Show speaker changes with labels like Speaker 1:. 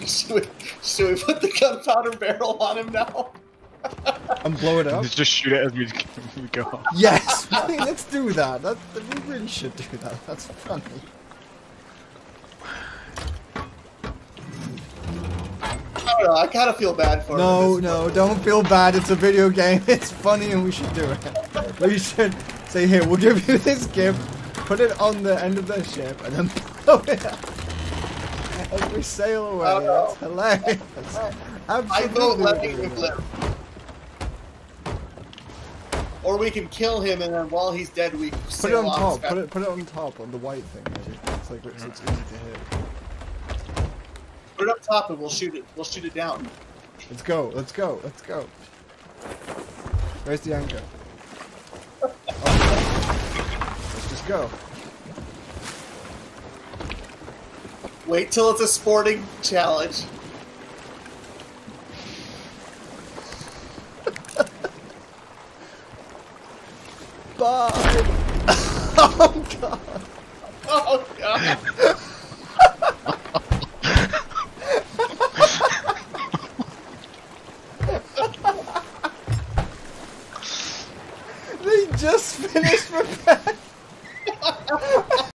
Speaker 1: should, we, should we put the gunpowder barrel on him now?
Speaker 2: And blow it up?
Speaker 3: Just shoot it as we, we go.
Speaker 2: Yes! Let's do that. that. We really should do that. That's funny.
Speaker 1: I don't know. I kind of feel bad for
Speaker 2: No,
Speaker 1: him.
Speaker 2: No, no, don't feel bad. It's a video game. It's funny and we should do it. We should say, here, we'll give you this gift, put it on the end of the ship, and then blow it up. As we sail away.
Speaker 1: Oh, no.
Speaker 2: It's hilarious.
Speaker 1: I
Speaker 2: Absolutely.
Speaker 1: vote letting him live. Or we can kill him, and then while he's dead, we
Speaker 2: Put it on top. Put it, put it on top on the white thing. Maybe. It's like it's, it's easy to hit.
Speaker 1: Put it up top, and we'll shoot it. We'll shoot it down.
Speaker 2: Let's go. Let's go. Let's go. Where's the anchor? Oh. Let's just go.
Speaker 1: Wait till it's a sporting challenge.
Speaker 2: Bye. oh god.
Speaker 1: Oh god.
Speaker 2: They just finished repairing.